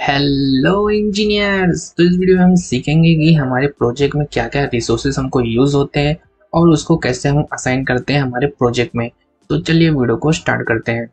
Hello engineers तो इस video में हम सीखेंगे कि हमारे प्रोजेक्ट में क्या क्या रिसोर्सेज हमको यूज़ होते हैं और उसको कैसे हम असाइन करते हैं हमारे प्रोजेक्ट में। तो चलिए वीडियो को स्टार्ट करते हैं।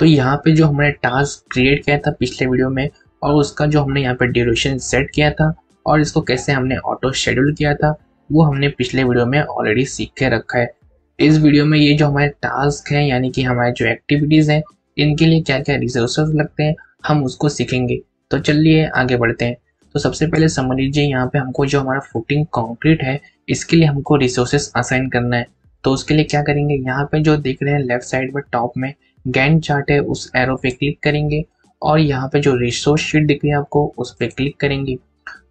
तो यहाँ पे जो हमने टास्क क्रिएट किया था पिछले वीडियो में और उसका जो हमने यहाँ पे ड्यूरेशन सेट किया था और इसको कैसे हमने ऑटो शेड्यूल किया था, वो हमने पिछले वीडियो में ऑलरेडी सीख के रखा है। इस वीडियो में ये जो हमारे टास्क हैं, यानी कि हमारे जो एक्टिविटीज़ हैं, इनके लिए क्या क्या रिसोर्सेज लगते हैं, हम उसको सीखेंगे। तो चलिए आगे बढ़ते हैं। तो सबसे पहले समझ लीजिए, यहाँ पे हमको जो हमारा फुटिंग कंक्रीट है, इसके लिए हमको रिसोर्सेस असाइन करना है। तो उसके लिए क्या करेंगे, यहाँ पे जो देख रहे हैं लेफ़्ट साइड पर टॉप में गैंड चार्ट है, उस एरो पे क्लिक करेंगे और यहाँ पे जो रिसोर्स शीट दिख रही है आपको, उस पर क्लिक करेंगे।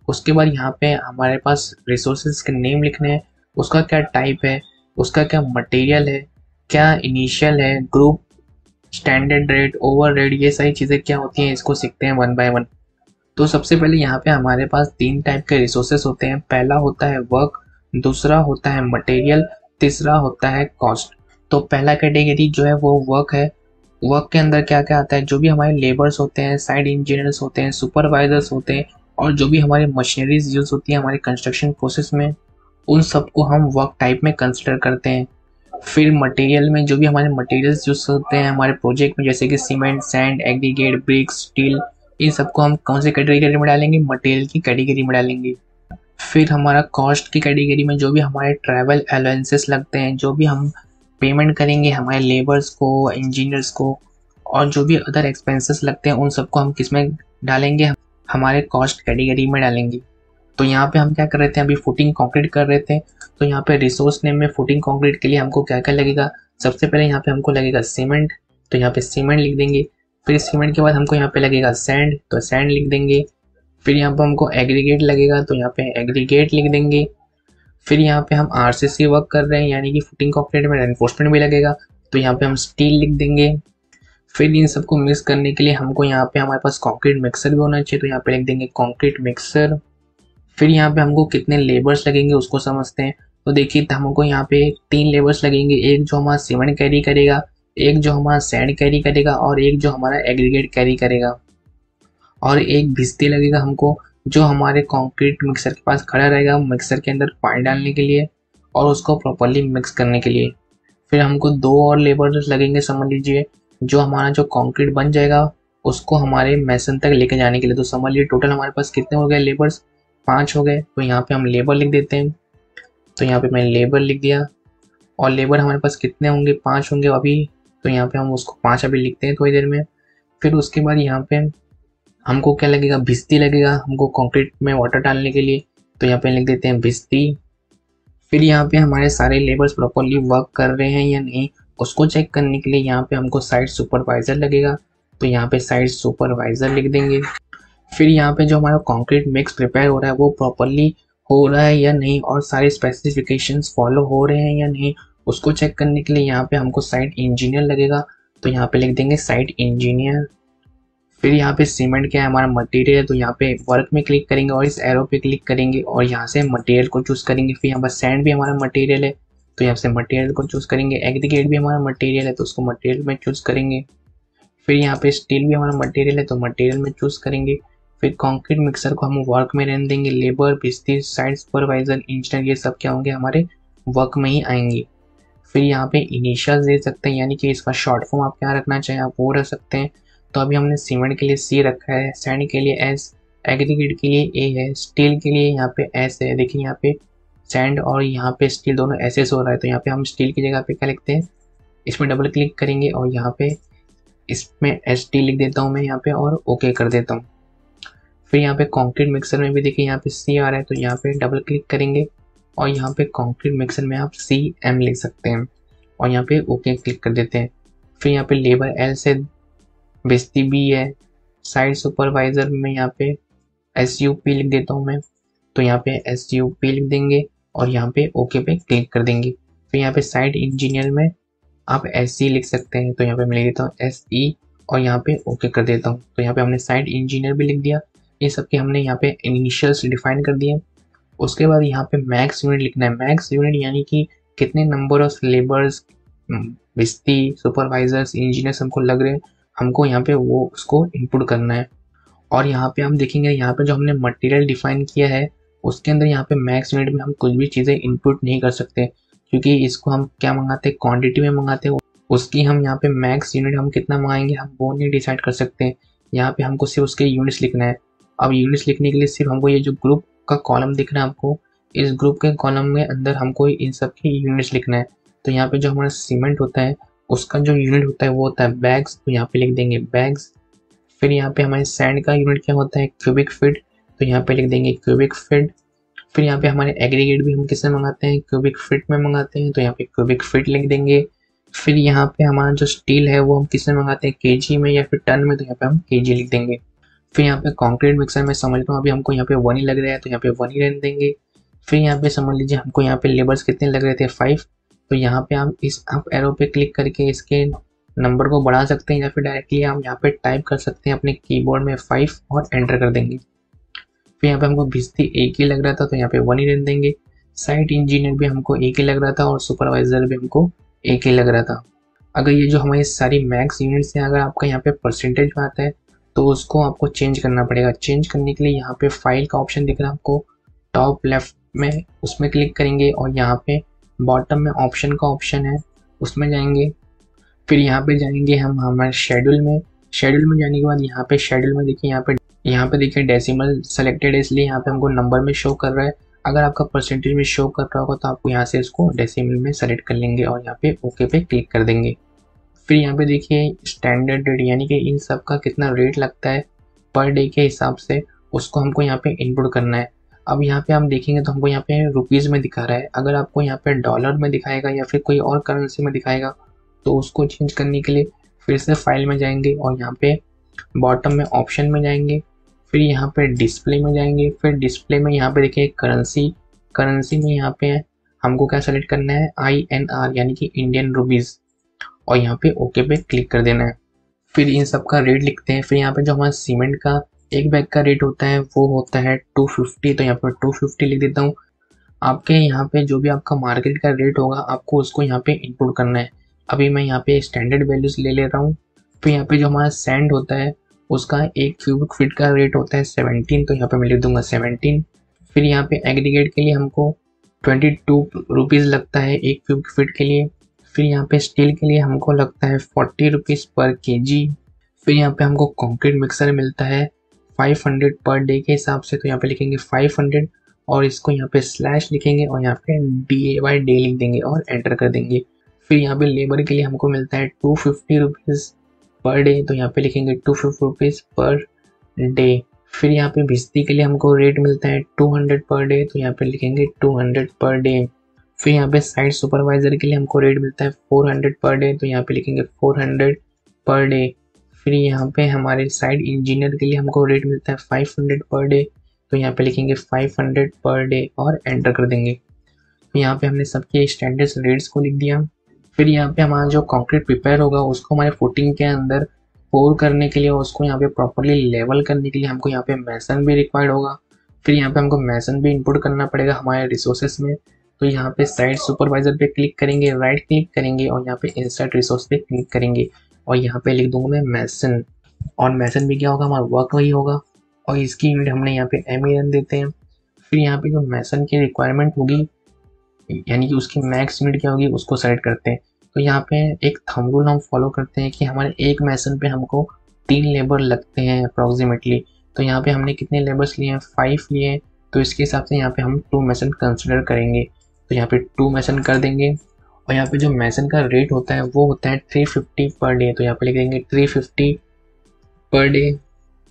उसके बाद यहाँ पे हमारे पास रिसोर्सेज के नेम लिखने हैं, उसका क्या टाइप है उसका क्या मटेरियल है? क्या इनिशियल है? Group standard rate over rate ये सारी चीज़ें क्या होती हैं? इसको सीखते हैं वन बाय वन तो सबसे पहले यहाँ पे हमारे पास तीन टाइप के रिसोर्सेस होते हैं। पहला होता है वर्क दूसरा होता है मटेरियल तीसरा होता है कॉस्ट तो पहला कैटेगरी जो है वो वर्क है। वर्क के अंदर क्या क्या आता है? जो भी हमारे लेबर्स होते हैं साइड इंजीनियर्स होते हैं सुपरवाइजर्स होते हैं, और जो भी हमारी मशीनरीज यूज़ होती है हमारे कंस्ट्रक्शन प्रोसेस में उन सबको हम वर्क टाइप में कंसिडर करते हैं। फिर मटेरियल में जो भी हमारे मटेरियल्स यूज़ होते हैं, हमारे प्रोजेक्ट में जैसे कि cement sand aggregate bricks steel इन सबको हम कौन से कैटेगरी में डालेंगे? मटेरियल की कैटेगरी में डालेंगे। फिर हमारा कॉस्ट की कैटेगरी में जो भी हमारे ट्रैवल अलाउंसेस लगते हैं, जो भी हम पेमेंट करेंगे हमारे लेबर्स को इंजीनियर्स को, और जो भी अदर एक्सपेंसेस लगते हैं, उन सबको हम किसमें डालेंगे? हमारे कॉस्ट कैटेगरी में डालेंगे। तो यहाँ पे हम क्या कर रहे थे अभी फुटिंग कंक्रीट कर रहे थे तो यहाँ पे रिसोर्स नेम में फुटिंग कंक्रीट के लिए हमको क्या क्या लगेगा सबसे पहले यहाँ पे हमको लगेगा सीमेंट तो यहाँ पे सीमेंट लिख देंगे फिर सीमेंट के बाद हमको यहाँ पे लगेगा सैंड तो सैंड लिख देंगे फिर यहाँ पे हमको एग्रीगेट लगेगा तो यहाँ पे एग्रीगेट लिख देंगे फिर यहाँ पे हम आरसीसी वर्क कर रहे हैं यानी कि फुटिंग कंक्रीट में एनफोर्समेंट भी लगेगा तो यहाँ पे हम स्टील लिख देंगे फिर इन सबको मिक्स करने के लिए हमको यहाँ पे हमारे पास कंक्रीट मिक्सर भी होना चाहिए तो यहाँ पे लिख देंगे कंक्रीट मिक्सर फिर यहाँ पे हमको कितने लेबर्स लगेंगे उसको समझते हैं। तो देखिए हमको यहाँ पे तीन लेबर्स लगेंगे। एक जो हमारा सीमेंट कैरी करेगा, एक जो हमारा सैंड कैरी करेगा और एक जो हमारा एग्रीगेट कैरी करेगा। और एक भिस्ती लगेगा हमको, जो हमारे कंक्रीट मिक्सर के पास खड़ा रहेगा मिक्सर के अंदर पानी डालने के लिए और उसको प्रॉपरली मिक्स करने के लिए। फिर हमको दो और लेबर्स लगेंगे, समझ लीजिए, जो हमारा जो कंक्रीट बन जाएगा, उसको हमारे मैसन तक लेके जाने के लिए। तो समझ लीजिए टोटल हमारे पास कितने हो गए लेबर्स पाँच हो गए तो यहाँ पे हम लेबर लिख देते हैं। तो यहाँ पे मैंने लेबर लिख दिया। और लेबर हमारे पास कितने होंगे? पाँच होंगे अभी। तो यहाँ पे हम उसको पाँच अभी लिखते हैं थोड़ी देर में। फिर उसके बाद यहाँ पे हमको क्या लगेगा? भिस्ती लगेगा हमको कंक्रीट में वाटर डालने के लिए। तो यहाँ पे लिख देते हैं भिस्ती। फिर यहाँ पे हमारे सारे लेबर्स प्रॉपरली वर्क कर रहे हैं या नहीं, उसको चेक करने के लिए यहाँ पे हमको साइड सुपरवाइज़र लगेगा। तो यहाँ पे साइड सुपरवाइज़र लिख देंगे। फिर यहाँ पे जो हमारा कंक्रीट मिक्स प्रिपेयर हो रहा है, वो प्रॉपरली हो रहा है या नहीं और सारे स्पेसिफिकेशंस फॉलो हो रहे हैं या नहीं, उसको चेक करने के लिए यहाँ पे हमको साइट इंजीनियर लगेगा। तो यहाँ पे लिख देंगे साइट इंजीनियर फिर यहाँ पे सीमेंट क्या है, हमारा मटेरियल है तो यहाँ पे वर्क में क्लिक करेंगे और इस एरो पे क्लिक करेंगे और यहाँ से मटेरियल को चूज़ करेंगे। फिर यहाँ पर सैंड भी हमारा मटेरियल है तो यहाँ से मटेरियल को चूज़ करेंगे। एग्रीगेट भी हमारा मटेरियल है तो उसको मटेरियल में चूज़ करेंगे। फिर यहाँ पे स्टील भी हमारा मटेरियल है तो मटेरियल में चूज़ करेंगे। फिर कंक्रीट मिक्सर को हम वर्क में रहने देंगे लेबर बिस्ती साइड सुपरवाइजर इंजीनियर ये सब क्या होंगे हमारे वर्क में ही आएँगे। फिर यहाँ पे इनिशियल दे सकते हैं, यानी कि इसका शॉर्ट फॉर्म आप क्या रखना चाहें, आप वो रख सकते हैं। तो अभी हमने सीमेंट के लिए सी रखा है सैंड के लिए एस एग्रीगेट के लिए ए है स्टील के लिए यहाँ पे एस है। देखिए यहाँ पे सैंड और यहाँ पे स्टील दोनों एस एस हो रहा है तो यहाँ पे हम स्टील की जगह पे क्या लिखते हैं? इसमें डबल क्लिक करेंगे और यहाँ पे इसमें एस टी लिख देता हूँ मैं यहाँ पे और ओके कर देता हूँ। फिर यहाँ पे कॉन्क्रीट मिक्सर में भी देखिए यहाँ पे सी आ रहा है तो यहाँ पे डबल क्लिक करेंगे और यहाँ पे कॉन्क्रीट मिक्सर में आप सी एम लिख सकते हैं और यहाँ पे ओके क्लिक कर देते हैं फिर यहाँ पे लेबर एल से बेस्ती बी है साइड सुपरवाइजर में यहाँ पे एस यू पी लिख देता हूँ मैं तो यहाँ पे एस यू पी लिख देंगे और यहाँ पे ओके पे क्लिक कर देंगे फिर यहाँ पे साइड इंजीनियर में आप एस सी लिख सकते हैं तो यहाँ पे मैं लिख देता हूँ एस ई और यहाँ पे ओके कर देता हूँ तो यहाँ पे हमने साइड इंजीनियर भी लिख दिया ये सब के हमने यहाँ पे इनिशियल्स डिफाइन कर दिए। उसके बाद यहाँ पे मैक्स यूनिट लिखना है। मैक्स यूनिट यानी कि कितने नंबर ऑफ़ लेबर्स भिस्ती सुपरवाइजर्स इंजीनियर्स हमको लग रहे हैं। हमको यहाँ पे वो उसको इनपुट करना है। और यहाँ पे हम देखेंगे, यहाँ पे जो हमने मटेरियल डिफाइन किया है, उसके अंदर यहाँ पे मैक्स यूनिट में हम कुछ भी चीज़ें इनपुट नहीं कर सकते। क्योंकि इसको हम क्या मंगाते हैं? क्वान्टिटी में मंगाते हैं। उसकी हम यहाँ पे मैक्स यूनिट हम कितना मंगाएँगे, हम वो नहीं डिसाइड कर सकते। यहाँ पे हमको सिर्फ़ उसके यूनिट्स लिखना है। अब यूनिट्स लिखने के लिए सिर्फ़ हमको ये जो ग्रुप का कॉलम दिख रहा है आपको इस ग्रुप के कॉलम में अंदर हमको इन सब की यूनिट्स लिखना है। तो यहाँ पे जो हमारा सीमेंट होता है, उसका जो यूनिट होता है वो होता है बैग्स तो यहाँ पे लिख देंगे बैग्स फिर यहाँ पे हमारे सैंड का यूनिट क्या होता है? क्यूबिक फिट तो यहाँ पे लिख देंगे क्यूबिक फिट फिर यहाँ पे हमारे एग्रीगेट भी हम किससे मंगाते हैं? क्यूबिक फिट में मंगाते हैं तो यहाँ पे क्यूबिक फिट लिख देंगे। फिर यहाँ पे हमारा जो स्टील है, वो हम किससे मंगाते हैं? के में या फिर टन में तो यहाँ पे हम के लिख देंगे। फिर यहाँ पे कॉन्क्रीट मिक्सर में समझ लो अभी हमको यहाँ पे वन ही लग रहा है तो यहाँ पे वन ही रहने देंगे फिर यहाँ पे समझ लीजिए हमको यहाँ पे लेबर्स कितने लग रहे थे फाइव तो यहाँ पे हम इस अप एरो पे क्लिक करके इसके नंबर को बढ़ा सकते हैं या फिर डायरेक्टली हम यहाँ पे टाइप कर सकते हैं अपने कीबोर्ड में फाइव और एंटर कर देंगे फिर यहाँ पे हमको भिस्ती एक ही लग रहा था तो यहाँ पे वन ही रहने देंगे साइट इंजीनियर भी हमको एक ही लग रहा था और सुपरवाइजर भी हमको एक ही लग रहा था अगर ये जो हमारी सारी मैक्स यूनिट्स हैं अगर आपका यहाँ पे परसेंटेज में आता है तो उसको आपको चेंज करना पड़ेगा। चेंज करने के लिए यहाँ पे फ़ाइल का ऑप्शन दिख रहा है आपको। टॉप लेफ़्ट में उसमें क्लिक करेंगे और यहाँ पे बॉटम में ऑप्शन का ऑप्शन है, उसमें जाएँगे। फिर यहाँ पे जाएँगे हम हमारे शेड्यूल में। शेड्यूल में जाने के बाद यहाँ पे शेड्यूल में देखिए यहाँ पे यहाँ पे देखिए डेसिमल सेलेक्टेड है, इसलिए यहाँ पे हमको नंबर में शो कर रहा है। अगर आपका परसेंटेज में शो कर रहा होगा तो आपको यहाँ से इसको डेसिमल में सेलेक्ट कर लेंगे और यहाँ पे ओके पे क्लिक कर देंगे। फिर यहाँ पे देखिए स्टैंडर्ड रेट यानी कि इन सब का कितना रेट लगता है पर डे के हिसाब से, उसको हमको यहाँ पे इनपुट करना है। अब यहाँ पे हम देखेंगे तो हमको यहाँ पे रुपीज़ में दिखा रहा है। अगर आपको यहाँ पे डॉलर में दिखाएगा या फिर कोई और करेंसी में दिखाएगा तो उसको चेंज करने के लिए फिर से फ़ाइल में जाएँगे और यहाँ पे बॉटम में ऑप्शन में जाएँगे, फिर यहाँ पे डिस्प्ले में जाएँगे, फिर डिस्प्ले में यहाँ पे देखिए करेंसी करेंसी में यहाँ पे हमको क्या सेलेक्ट करना है? आई एन आर यानी कि इंडियन रुपीज़ और यहाँ पे ओके पे क्लिक कर देना है। फिर इन सब का रेट लिखते हैं। फिर यहाँ पे जो हमारा सीमेंट का एक बैग का रेट होता है, वो होता है टू फिफ्टी तो यहाँ पर टू फिफ्टी लिख देता हूँ। आपके यहाँ पे जो भी आपका मार्केट का रेट होगा, आपको उसको यहाँ पे इनपुट करना है। अभी मैं यहाँ पे स्टैंडर्ड वैल्यूज़ ले ले रहा हूँ। फिर यहाँ पे जो हमारा सैंड होता है, उसका एक क्यूबिक फीट का रेट होता है सेवनटीन तो यहाँ पे मैं लिख दूँगा सेवनटीन फिर यहाँ पे एग्रीगेट के लिए हमको ट्वेंटी टू रुपीज़ लगता है एक क्यूबिक फीट के लिए। फिर यहाँ पे स्टील के लिए हमको लगता है फोर्टी रुपीज़ पर के जी फिर यहाँ पे हमको कॉन्क्रीट मिक्सर मिलता है फाइव हंड्रेड पर डे के हिसाब से तो यहाँ पे लिखेंगे फाइव हंड्रेड और इसको यहाँ पे स्लैश लिखेंगे और यहाँ पे डी ए वाई डे लिख देंगे और एंटर कर देंगे। फिर यहाँ पे लेबर के लिए हमको मिलता है two fifty rupees per day तो यहाँ पे लिखेंगे two fifty rupees per day फिर यहाँ पे भिस्ती के लिए हमको रेट मिलता है टू हंड्रेड पर डे तो यहाँ पे लिखेंगे टू हंड्रेड पर डे फिर यहाँ पे साइट सुपरवाइजर के लिए हमको रेट मिलता है फोर हंड्रेड पर डे तो यहाँ पे लिखेंगे फोर हंड्रेड पर डे फिर यहाँ पे हमारे साइड इंजीनियर के लिए हमको रेट मिलता है फाइव हंड्रेड पर डे तो यहाँ पे लिखेंगे फाइव हंड्रेड पर डे और एंटर कर देंगे। यहाँ पे हमने सबके स्टैंडर्ड रेट्स को लिख दिया। फिर यहाँ पे हमारा जो कंक्रीट प्रिपेयर होगा, उसको हमारे फुटिंग के अंदर पोर करने के लिए उसको यहाँ पे प्रॉपरली लेवल करने के लिए हमको यहाँ पे मैसन भी रिक्वायर्ड होगा। फिर यहाँ पे हमको मैसन भी इनपुट करना पड़ेगा हमारे रिसोर्सेस में। तो यहाँ पे साइड सुपरवाइजर पे क्लिक करेंगे राइट क्लिक करेंगे और यहाँ पे इंसर्ट रिसोर्स पे क्लिक करेंगे। और यहाँ पे लिख दूँगा मैं मैसन और मैसन भी क्या होगा? हमारा वर्क वही होगा। और इसकी यूनिट हमने यहाँ पे एम रन देते हैं। फिर यहाँ पे जो मैसन की रिक्वायरमेंट होगी, यानी कि उसकी मैक्स यूनिट क्या होगी, उसको सेलेक्ट करते हैं। तो यहाँ पे एक थम रूल हम फॉलो करते हैं कि हमारे एक मैसन पे हमको तीन लेबर लगते हैं अप्रॉक्सीमेटली तो यहाँ पे हमने कितने लेबर्स लिए हैं? फाइव लिए हैं। तो इसके हिसाब से यहाँ पे हम टू मैसन कंसिडर करेंगे। तो यहाँ पे टू मैसन कर देंगे। और यहाँ पे जो मैसन का रेट होता है, वो होता है थ्री फिफ्टी पर डे तो यहाँ पे लिख देंगे थ्री फिफ्टी पर डे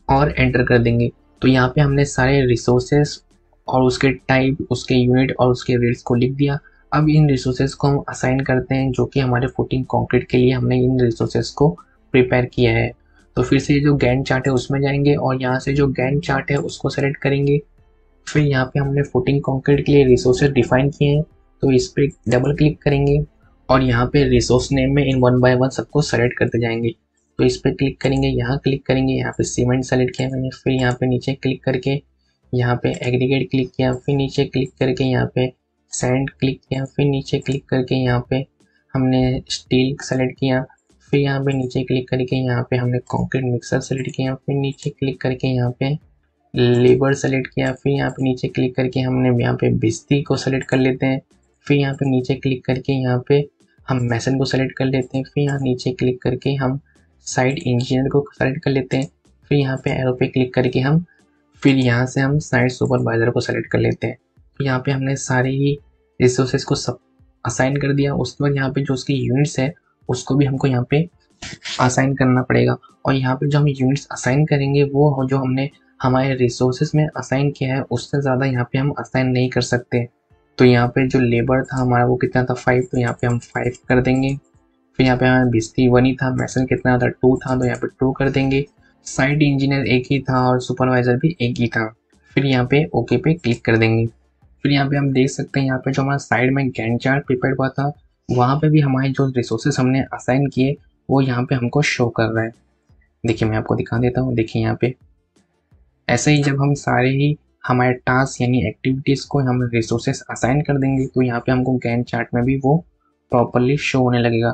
और एंटर कर देंगे। तो यहाँ पे हमने सारे रिसोर्सेस और उसके टाइप उसके यूनिट और उसके रेट्स को लिख दिया। अब इन रिसोर्सेज को हम असाइन करते हैं, जो कि हमारे फुटिंग कॉन्क्रीट के लिए हमने इन रिसोर्सेज को प्रिपेयर किया है। तो फिर से जो गैन चार्ट है, उसमें जाएँगे और यहाँ से जो गैन चार्ट है, उसको सेलेक्ट करेंगे। फिर यहाँ पे हमने फुटिंग कॉन्क्रीट के लिए रिसोर्सेज डिफाइन किए हैं तो इस पर डबल क्लिक करेंगे और यहाँ पे रिसोर्स नेम में इन वन बाय वन सबको सेलेक्ट करते जाएँगे तो इस पर क्लिक करेंगे यहाँ क्लिक करेंगे यहाँ पे सीमेंट सेलेक्ट किया मैंने फिर यहाँ पे नीचे क्लिक करके यहाँ पे एग्रीगेट क्लिक किया फिर नीचे क्लिक करके यहाँ पे सैंड क्लिक किया फिर नीचे क्लिक करके यहाँ पे हमने स्टील सेलेक्ट किया फिर यहाँ पे नीचे क्लिक करके यहाँ पे हमने कॉन्क्रीट मिक्सर सेलेक्ट किया फिर नीचे क्लिक करके यहाँ पे लेबर सेलेक्ट किया, फिर यहाँ पे नीचे क्लिक करके हमने यहाँ पे बिस्ती को सेलेक्ट कर लेते हैं। फिर यहाँ पे नीचे क्लिक करके यहाँ पे हम मैसन को सेलेक्ट कर लेते हैं। फिर यहाँ नीचे क्लिक करके हम साइड इंजीनियर को सेलेक्ट कर लेते हैं। फिर यहाँ पे एरो पे क्लिक करके हम, फिर यहाँ से हम साइड सुपरवाइज़र को सेलेक्ट कर लेते हैं। फिर यहाँ पे हमने सारे ही रिसोर्सेज को सब असाइन कर दिया। उसके बाद यहाँ पे जो उसकी यूनिट्स है, उसको भी हमको यहाँ पे असाइन करना पड़ेगा। और यहाँ पे जो हम यूनिट्स असाइन करेंगे, वो जो हमने हमारे रिसोर्सेज में असाइन किया है उससे ज़्यादा यहाँ पे हम असाइन नहीं कर सकते तो यहाँ पे जो लेबर था हमारा वो कितना था फाइव तो यहाँ पे हम फाइव कर देंगे फिर यहाँ पे हमारा बिस्ती वन ही था मैसन कितना था टू था तो यहाँ पे टू कर देंगे साइड इंजीनियर एक ही था और सुपरवाइज़र भी एक ही था फिर यहाँ पे ओके पे क्लिक कर देंगे फिर यहाँ पे हम देख सकते हैं यहाँ पे जो हमारा साइड में गैंड चार्ट प्रिपेयर हुआ था वहाँ पे भी हमारे जो रिसोर्सेज हमने असाइन किए वो यहाँ पे हमको शो कर रहा है देखिए मैं आपको दिखा देता हूँ देखिए यहाँ पे ऐसे ही जब हम सारे ही हमारे टास्क यानी एक्टिविटीज़ को हम रिसोर्सेस असाइन कर देंगे तो यहाँ पे हमको गैन चार्ट में भी वो प्रॉपरली शो होने लगेगा।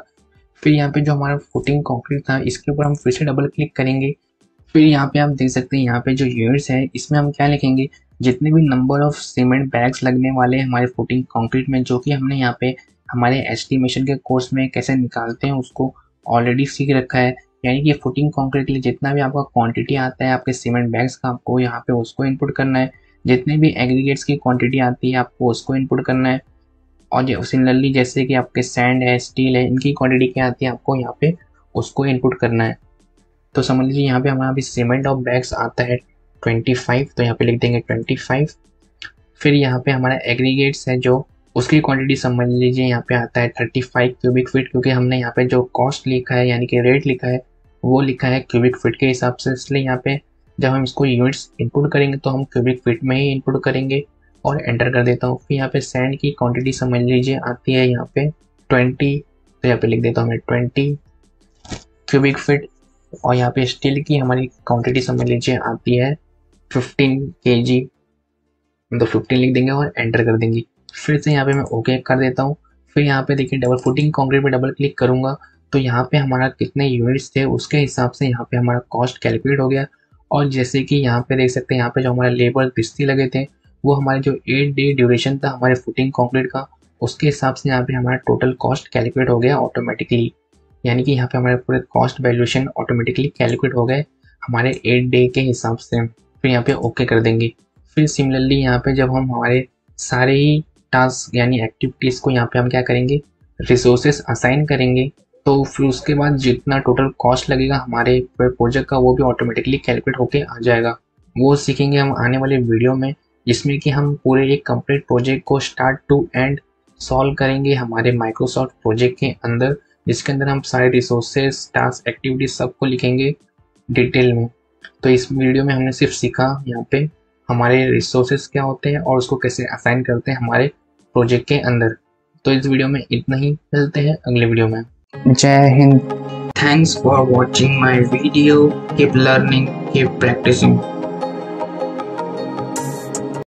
फिर यहाँ पे जो हमारा फुटिंग कॉन्क्रीट था, इसके ऊपर हम फिर से डबल क्लिक करेंगे। फिर यहाँ पे आप देख सकते हैं, यहाँ पे जो यूनिट्स है, इसमें हम क्या लिखेंगे? जितने भी नंबर ऑफ़ सीमेंट बैग्स लगने वाले हैं हमारे फुटिंग कंक्रीट में, जो कि हमने यहाँ पे हमारे एस्टिमेशन के कोर्स में कैसे निकालते हैं, उसको ऑलरेडी सीख रखा है। यानी कि फुटिंग कंक्रीट के लिए जितना भी आपका क्वांटिटी आता है, आपके सीमेंट बैग्स का आपको यहाँ पे उसको इनपुट करना है। जितने भी एग्रीगेट्स की क्वांटिटी आती है, आपको उसको इनपुट करना है। और सिमिलरली जैसे कि आपके सैंड है स्टील है, इनकी क्वांटिटी क्या आती है, आपको यहाँ पे उसको इनपुट करना है। तो समझ लीजिए, यहाँ पे हमारा अभी सीमेंट और बैग्स आता है ट्वेंटी फाइव तो यहाँ पे लिख देंगे ट्वेंटी फाइव फिर यहाँ पे हमारा एग्रीगेट्स है जो, उसकी क्वांटिटी समझ लीजिए, यहाँ पे आता है थर्टी फाइव क्यूबिक फीट क्योंकि हमने यहाँ पे जो कॉस्ट लिखा है, यानी कि रेट लिखा है वो लिखा है क्यूबिक फिट के हिसाब से। इसलिए यहाँ पे जब हम इसको यूनिट्स इनपुट करेंगे तो हम क्यूबिक फिट में ही इनपुट करेंगे और एंटर कर देता हूँ। फिर यहाँ पे सैंड की क्वांटिटी समझ लीजिए, आती है यहाँ पे ट्वेंटी तो यहाँ पे लिख देता हूँ मैं ट्वेंटी क्यूबिक फीट। और यहाँ पे स्टील की हमारी क्वांटिटी समझ लीजिए, आती है फिफ्टीन के जी मतलब फिफ्टीन लिख देंगे और एंटर कर देंगे। फिर से यहाँ पे मैं ओके कर देता हूँ। फिर यहाँ पे देखिए डबल फुटिंग कॉन्क्रीट पे डबल क्लिक करूँगा। तो यहाँ पे हमारा कितने यूनिट्स थे, उसके हिसाब से यहाँ पे हमारा कॉस्ट कैलकुलेट हो गया। और जैसे कि यहाँ पे देख सकते हैं, यहाँ पे जो हमारे लेबर किस्ती लगे थे, वो हमारे जो एट डे ड्यूरेशन था हमारे फुटिंग कॉन्क्रीट का, उसके हिसाब से यहाँ पे हमारा टोटल कॉस्ट कैलकुलेट हो गया ऑटोमेटिकली यानी कि यहाँ पे हमारे पूरे कॉस्ट वैल्यूशन ऑटोमेटिकली कैलकुलेट हो गए हमारे एट डे के हिसाब से। फिर यहाँ पे ओके कर देंगे। फिर सिमिलरली यहाँ पे जब हम हमारे सारे ही टास्क यानी एक्टिविटीज़ को यहाँ पे हम क्या करेंगे? रिसोर्सेस असाइन करेंगे। तो फिर उसके बाद जितना टोटल कॉस्ट लगेगा हमारे प्रोजेक्ट का, वो भी ऑटोमेटिकली कैलकुलेट होके आ जाएगा। वो सीखेंगे हम आने वाले वीडियो में, जिसमें कि हम पूरे एक कंप्लीट प्रोजेक्ट को स्टार्ट टू एंड सॉल्व करेंगे हमारे माइक्रोसॉफ्ट प्रोजेक्ट के अंदर, जिसके अंदर हम सारे रिसोर्सेज टास्क एक्टिविटीज़ सबको लिखेंगे डिटेल में। तो इस वीडियो में हमने सिर्फ़ सीखा यहाँ पे हमारे रिसोर्सेज क्या होते हैं और उसको कैसे असाइन करते हैं हमारे प्रोजेक्ट के अंदर। तो इस वीडियो में इतना ही, मिलते हैं अगले वीडियो में। Jai Hind. Thanks for watching my video. Keep learning, keep practicing.